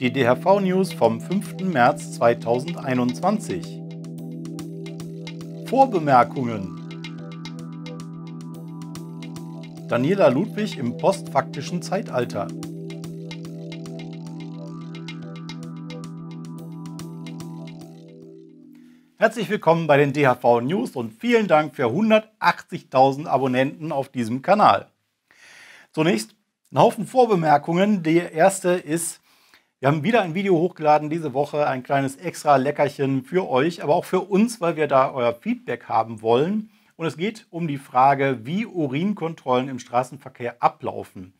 Die DHV-News vom 5. März 2021. Vorbemerkungen. Daniela Ludwig im postfaktischen Zeitalter. Herzlich willkommen bei den DHV News und vielen Dank für 180.000 Abonnenten auf diesem Kanal. Zunächst ein Haufen Vorbemerkungen. Die erste ist, wir haben wieder ein Video hochgeladen diese Woche, ein kleines extra Leckerchen für euch, aber auch für uns, weil wir da euer Feedback haben wollen. Und es geht um die Frage, wie Urinkontrollen im Straßenverkehr ablaufen.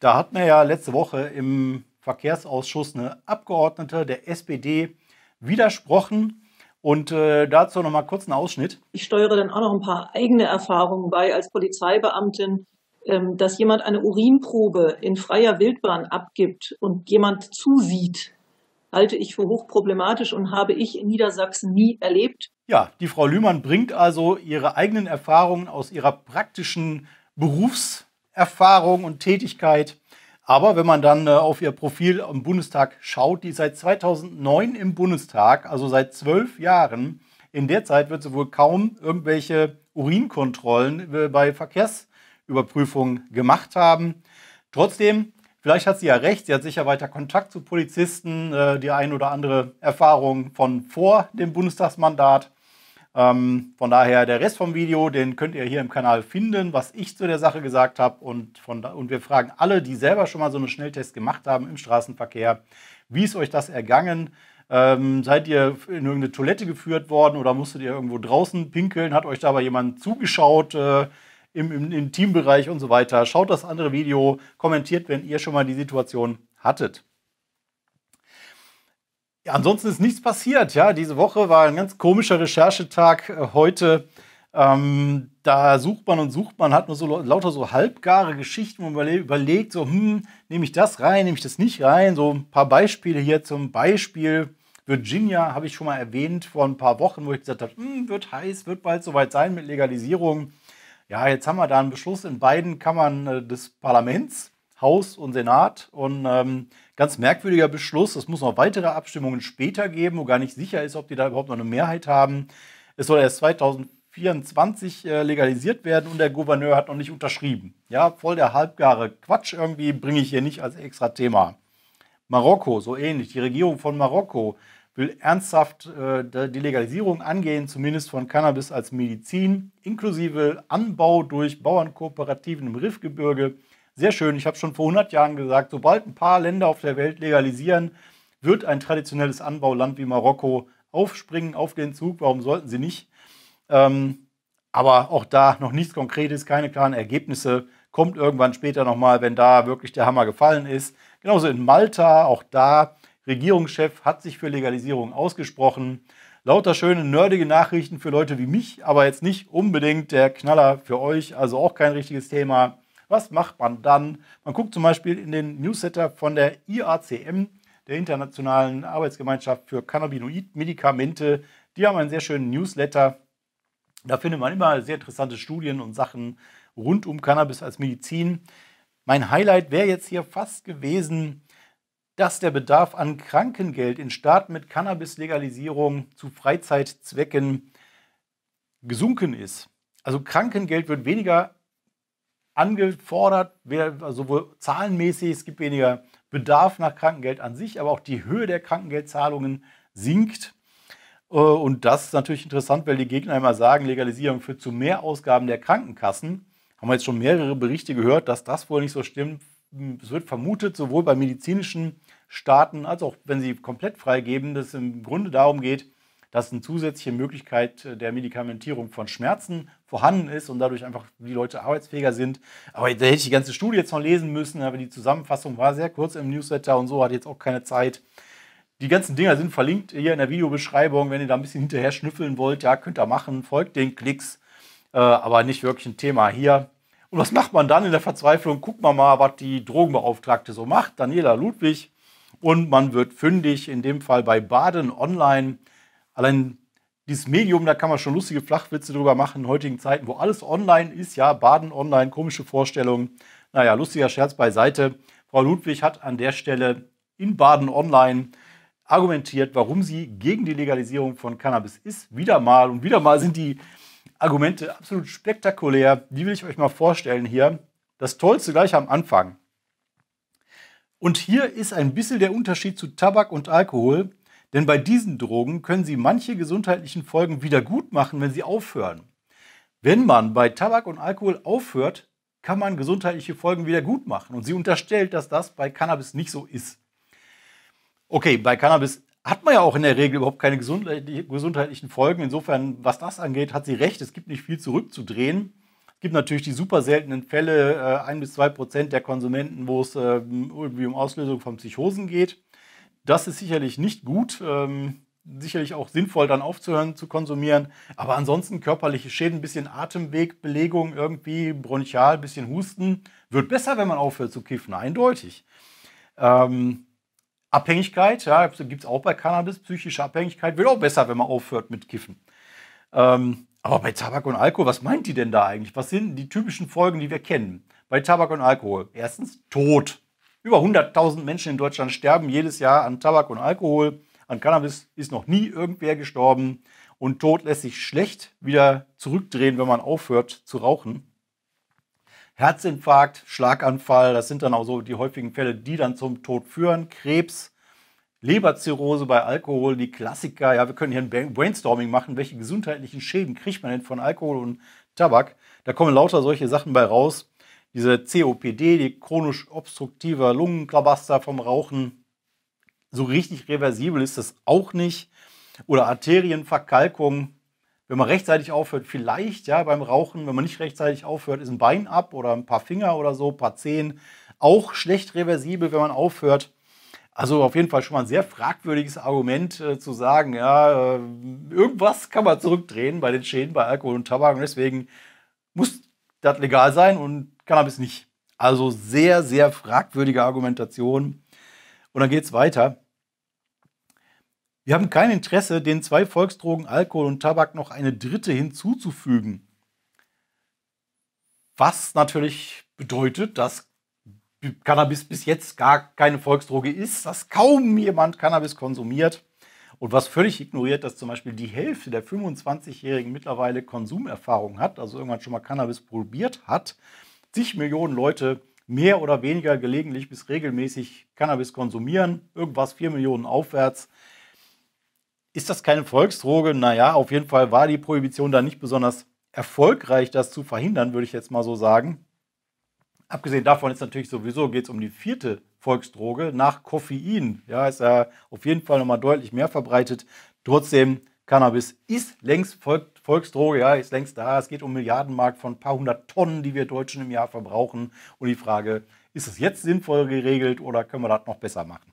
Da hat mir ja letzte Woche im Verkehrsausschuss eine Abgeordnete der SPD widersprochen und äh, dazu noch mal kurz einen Ausschnitt. Ich steuere dann auch noch ein paar eigene Erfahrungen bei als Polizeibeamtin, ähm, dass jemand eine Urinprobe in freier Wildbahn abgibt und jemand zusieht, halte ich für hochproblematisch und habe ich in Niedersachsen nie erlebt. Ja, die Frau Lühmann bringt also ihre eigenen Erfahrungen aus ihrer praktischen Berufserfahrung und Tätigkeit aber wenn man dann äh, auf ihr Profil im Bundestag schaut, die ist seit 2009 im Bundestag, also seit zwölf Jahren. In der Zeit wird sie wohl kaum irgendwelche Urinkontrollen äh, bei Verkehrsüberprüfungen gemacht haben. Trotzdem, vielleicht hat sie ja recht, sie hat sicher weiter Kontakt zu Polizisten, äh, die ein oder andere Erfahrung von vor dem Bundestagsmandat. Ähm, von daher, der Rest vom Video, den könnt ihr hier im Kanal finden, was ich zu der Sache gesagt habe. Und, und wir fragen alle, die selber schon mal so einen Schnelltest gemacht haben im Straßenverkehr, wie ist euch das ergangen? Ähm, seid ihr in irgendeine Toilette geführt worden oder musstet ihr irgendwo draußen pinkeln? Hat euch dabei jemand zugeschaut äh, im, im, im Teambereich und so weiter? Schaut das andere Video, kommentiert, wenn ihr schon mal die Situation hattet. Ja, ansonsten ist nichts passiert. Ja, diese Woche war ein ganz komischer Recherchetag. Äh, heute, ähm, da sucht man und sucht man, hat nur so lauter so halbgare Geschichten, man überlegt, so, hm, nehme ich das rein, nehme ich das nicht rein? So ein paar Beispiele hier zum Beispiel. Virginia habe ich schon mal erwähnt vor ein paar Wochen, wo ich gesagt habe, hm, wird heiß, wird bald soweit sein mit Legalisierung. Ja, jetzt haben wir da einen Beschluss in beiden Kammern äh, des Parlaments, Haus und Senat. Und ähm, Ganz merkwürdiger Beschluss. Es muss noch weitere Abstimmungen später geben, wo gar nicht sicher ist, ob die da überhaupt noch eine Mehrheit haben. Es soll erst 2024 äh, legalisiert werden und der Gouverneur hat noch nicht unterschrieben. Ja, voll der halbgare Quatsch irgendwie bringe ich hier nicht als extra Thema. Marokko, so ähnlich. Die Regierung von Marokko will ernsthaft äh, die Legalisierung angehen, zumindest von Cannabis als Medizin, inklusive Anbau durch Bauernkooperativen im Riffgebirge sehr schön. Ich habe schon vor 100 Jahren gesagt, sobald ein paar Länder auf der Welt legalisieren, wird ein traditionelles Anbauland wie Marokko aufspringen auf den Zug. Warum sollten sie nicht? Ähm, aber auch da noch nichts Konkretes, keine klaren Ergebnisse. Kommt irgendwann später nochmal, wenn da wirklich der Hammer gefallen ist. Genauso in Malta, auch da, Regierungschef hat sich für Legalisierung ausgesprochen. Lauter schöne, nerdige Nachrichten für Leute wie mich, aber jetzt nicht unbedingt der Knaller für euch, also auch kein richtiges Thema. Was macht man dann? Man guckt zum Beispiel in den Newsletter von der IACM, der Internationalen Arbeitsgemeinschaft für Cannabinoid-Medikamente. Die haben einen sehr schönen Newsletter. Da findet man immer sehr interessante Studien und Sachen rund um Cannabis als Medizin. Mein Highlight wäre jetzt hier fast gewesen, dass der Bedarf an Krankengeld in Staaten mit Cannabis-Legalisierung zu Freizeitzwecken gesunken ist. Also Krankengeld wird weniger angefordert, sowohl zahlenmäßig, es gibt weniger Bedarf nach Krankengeld an sich, aber auch die Höhe der Krankengeldzahlungen sinkt. Äh, und das ist natürlich interessant, weil die Gegner immer sagen, Legalisierung führt zu mehr Ausgaben der Krankenkassen. Haben wir jetzt schon mehrere Berichte gehört, dass das wohl nicht so stimmt. Es wird vermutet, sowohl bei medizinischen Staaten als auch wenn sie komplett freigeben, dass es im Grunde darum geht, dass eine zusätzliche Möglichkeit der Medikamentierung von Schmerzen vorhanden ist und dadurch einfach die Leute arbeitsfähiger sind. Aber da hätte ich die ganze Studie jetzt noch lesen müssen, aber die Zusammenfassung war sehr kurz im Newsletter und so, hat jetzt auch keine Zeit. Die ganzen Dinger sind verlinkt hier in der Videobeschreibung. Wenn ihr da ein bisschen hinterher schnüffeln wollt, ja, könnt ihr machen. Folgt den Klicks, äh, aber nicht wirklich ein Thema hier. Und was macht man dann in der Verzweiflung? Guckt man mal, was die Drogenbeauftragte so macht, Daniela Ludwig. Und man wird fündig, in dem Fall bei Baden Online. Allein dieses Medium, da kann man schon lustige Flachwitze drüber machen in heutigen Zeiten, wo alles online ist, ja, Baden online, komische Vorstellungen. Naja, lustiger Scherz beiseite. Frau Ludwig hat an der Stelle in Baden Online argumentiert, warum sie gegen die Legalisierung von Cannabis ist. Wieder mal und wieder mal sind die Argumente absolut spektakulär. Die will ich euch mal vorstellen hier. Das Tollste gleich am Anfang. Und hier ist ein bisschen der Unterschied zu Tabak und Alkohol, denn bei diesen Drogen können sie manche gesundheitlichen Folgen wieder gut machen, wenn sie aufhören. Wenn man bei Tabak und Alkohol aufhört, kann man gesundheitliche Folgen wieder gut machen. Und sie unterstellt, dass das bei Cannabis nicht so ist. Okay, bei Cannabis hat man ja auch in der Regel überhaupt keine gesundheitlichen Folgen. Insofern, was das angeht, hat sie recht. Es gibt nicht viel zurückzudrehen. Es gibt natürlich die super seltenen Fälle, äh, ein bis zwei Prozent der Konsumenten, wo es äh, irgendwie um Auslösung von Psychosen geht. Das ist sicherlich nicht gut. Ähm, sicherlich auch sinnvoll, dann aufzuhören zu konsumieren. Aber ansonsten körperliche Schäden, ein bisschen Atemwegbelegung, irgendwie bronchial, ein bisschen Husten, wird besser, wenn man aufhört zu kiffen, eindeutig. Ähm, Abhängigkeit, ja, gibt es auch bei Cannabis, psychische Abhängigkeit, wird auch besser, wenn man aufhört mit Kiffen. Ähm, aber bei Tabak und Alkohol, was meint die denn da eigentlich? Was sind die typischen Folgen, die wir kennen? Bei Tabak und Alkohol. Erstens Tod. Über 100.000 Menschen in Deutschland sterben jedes Jahr an Tabak und Alkohol. An Cannabis ist noch nie irgendwer gestorben. Und Tod lässt sich schlecht wieder zurückdrehen, wenn man aufhört zu rauchen. Herzinfarkt, Schlaganfall, das sind dann auch so die häufigen Fälle, die dann zum Tod führen. Krebs, Leberzirrhose bei Alkohol, die Klassiker. Ja, wir können hier ein Brainstorming machen. Welche gesundheitlichen Schäden kriegt man denn von Alkohol und Tabak? Da kommen lauter solche Sachen bei raus. Diese COPD, die chronisch obstruktive Lungenklabaster vom Rauchen. So richtig reversibel ist das auch nicht. Oder Arterienverkalkung, wenn man rechtzeitig aufhört, vielleicht, ja, beim Rauchen, wenn man nicht rechtzeitig aufhört, ist ein Bein ab oder ein paar Finger oder so, ein paar Zehen. Auch schlecht reversibel, wenn man aufhört. Also auf jeden Fall schon mal ein sehr fragwürdiges Argument äh, zu sagen, ja, äh, irgendwas kann man zurückdrehen bei den Schäden bei Alkohol und Tabak und deswegen muss das legal sein und Cannabis nicht. Also sehr, sehr fragwürdige Argumentation. Und dann geht es weiter. Wir haben kein Interesse, den zwei Volksdrogen Alkohol und Tabak noch eine dritte hinzuzufügen. Was natürlich bedeutet, dass Cannabis bis jetzt gar keine Volksdroge ist, dass kaum jemand Cannabis konsumiert und was völlig ignoriert, dass zum Beispiel die Hälfte der 25-Jährigen mittlerweile Konsumerfahrung hat, also irgendwann schon mal Cannabis probiert hat, zig Millionen Leute mehr oder weniger gelegentlich bis regelmäßig Cannabis konsumieren, irgendwas 4 Millionen aufwärts. Ist das keine Volksdroge? Naja, auf jeden Fall war die Prohibition da nicht besonders erfolgreich, das zu verhindern, würde ich jetzt mal so sagen. Abgesehen davon ist natürlich sowieso, geht es um die vierte Volksdroge nach Koffein. Ja, ist ja auf jeden Fall nochmal deutlich mehr verbreitet. Trotzdem, Cannabis ist längst Volksdroge, ja, ist längst da. Es geht um Milliardenmarkt von ein paar hundert Tonnen, die wir Deutschen im Jahr verbrauchen. Und die Frage, ist es jetzt sinnvoll geregelt oder können wir das noch besser machen?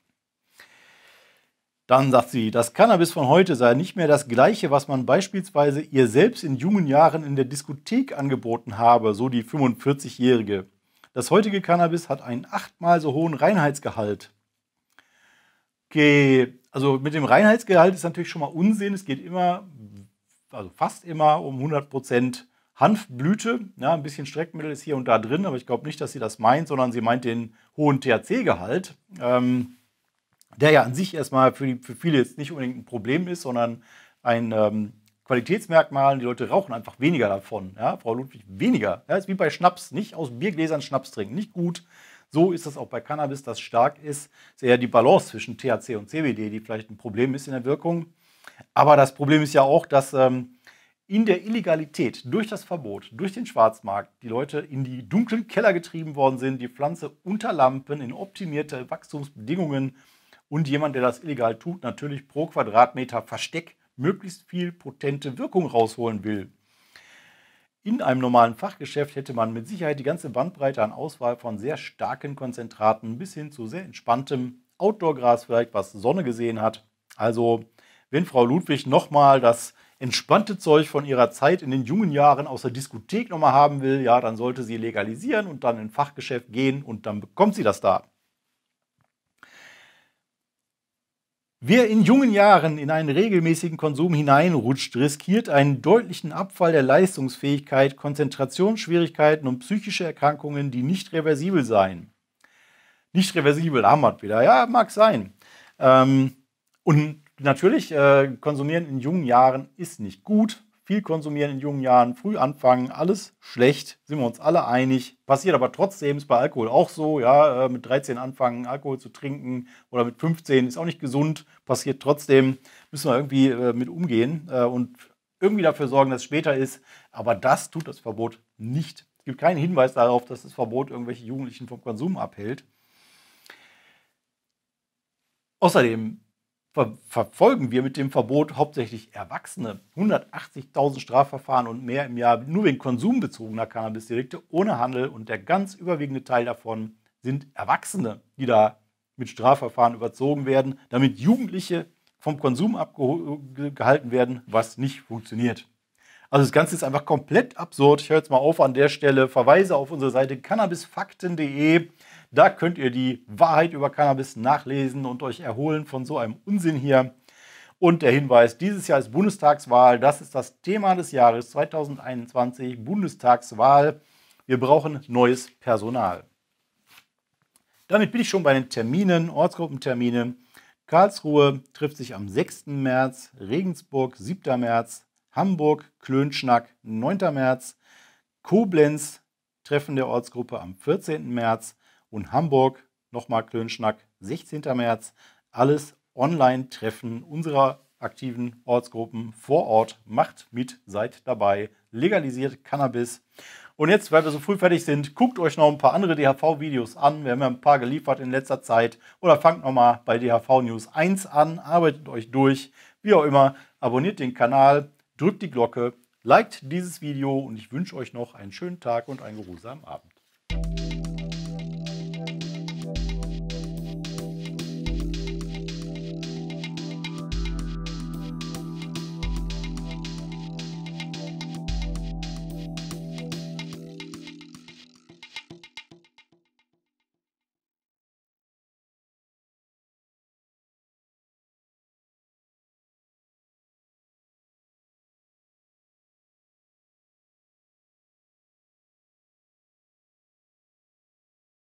Dann sagt sie, das Cannabis von heute sei nicht mehr das gleiche, was man beispielsweise ihr selbst in jungen Jahren in der Diskothek angeboten habe, so die 45-Jährige. Das heutige Cannabis hat einen achtmal so hohen Reinheitsgehalt. Okay, also mit dem Reinheitsgehalt ist natürlich schon mal Unsinn. Es geht immer, also fast immer um 100% Hanfblüte. Ja, ein bisschen Streckmittel ist hier und da drin, aber ich glaube nicht, dass sie das meint, sondern sie meint den hohen THC-Gehalt. Ähm, der ja an sich erstmal für, die, für viele jetzt nicht unbedingt ein Problem ist, sondern ein ähm, Qualitätsmerkmal. Die Leute rauchen einfach weniger davon. Ja? Frau Ludwig, weniger. Ja, ist wie bei Schnaps. Nicht aus Biergläsern Schnaps trinken. Nicht gut. So ist das auch bei Cannabis, das stark ist. Ist eher die Balance zwischen THC und CBD, die vielleicht ein Problem ist in der Wirkung. Aber das Problem ist ja auch, dass ähm, in der Illegalität durch das Verbot, durch den Schwarzmarkt, die Leute in die dunklen Keller getrieben worden sind, die Pflanze unter Lampen in optimierte Wachstumsbedingungen und jemand, der das illegal tut, natürlich pro Quadratmeter Versteck möglichst viel potente Wirkung rausholen will. In einem normalen Fachgeschäft hätte man mit Sicherheit die ganze Bandbreite an Auswahl von sehr starken Konzentraten bis hin zu sehr entspanntem Outdoor-Gras, vielleicht was Sonne gesehen hat. Also, wenn Frau Ludwig nochmal das entspannte Zeug von ihrer Zeit in den jungen Jahren aus der Diskothek nochmal haben will, ja, dann sollte sie legalisieren und dann in Fachgeschäft gehen und dann bekommt sie das da. Wer in jungen Jahren in einen regelmäßigen Konsum hineinrutscht, riskiert einen deutlichen Abfall der Leistungsfähigkeit, Konzentrationsschwierigkeiten und psychische Erkrankungen, die nicht reversibel seien. Nicht reversibel, wir wieder. Ja, mag sein. Ähm, und natürlich, äh, konsumieren in jungen Jahren ist nicht gut viel konsumieren in jungen Jahren, früh anfangen, alles schlecht, sind wir uns alle einig. Passiert aber trotzdem, ist bei Alkohol auch so, ja, äh, mit 13 anfangen, Alkohol zu trinken oder mit 15 ist auch nicht gesund, passiert trotzdem, müssen wir irgendwie äh, mit umgehen äh, und irgendwie dafür sorgen, dass es später ist. Aber das tut das Verbot nicht. Es gibt keinen Hinweis darauf, dass das Verbot irgendwelche Jugendlichen vom Konsum abhält. Außerdem ver verfolgen wir mit dem Verbot hauptsächlich Erwachsene. 180.000 Strafverfahren und mehr im Jahr nur wegen konsumbezogener Cannabisdelikte ohne Handel und der ganz überwiegende Teil davon sind Erwachsene, die da mit Strafverfahren überzogen werden, damit Jugendliche vom Konsum abgehalten werden, was nicht funktioniert. Also das Ganze ist einfach komplett absurd. Ich höre jetzt mal auf an der Stelle, verweise auf unsere Seite cannabisfakten.de. Da könnt ihr die Wahrheit über Cannabis nachlesen und euch erholen von so einem Unsinn hier. Und der Hinweis, dieses Jahr ist Bundestagswahl. Das ist das Thema des Jahres 2021, Bundestagswahl. Wir brauchen neues Personal. Damit bin ich schon bei den Terminen, Ortsgruppentermine. Karlsruhe trifft sich am 6. März, Regensburg 7. März, Hamburg, Klönschnack 9. März, Koblenz Treffen der Ortsgruppe am 14. März, und Hamburg, nochmal Klönschnack, 16. März. Alles Online-Treffen unserer aktiven Ortsgruppen vor Ort. Macht mit, seid dabei, legalisiert Cannabis. Und jetzt, weil wir so früh fertig sind, guckt euch noch ein paar andere DHV-Videos an. Wir haben ja ein paar geliefert in letzter Zeit. Oder fangt nochmal bei DHV News 1 an, arbeitet euch durch. Wie auch immer, abonniert den Kanal, drückt die Glocke, liked dieses Video und ich wünsche euch noch einen schönen Tag und einen geruhsamen Abend.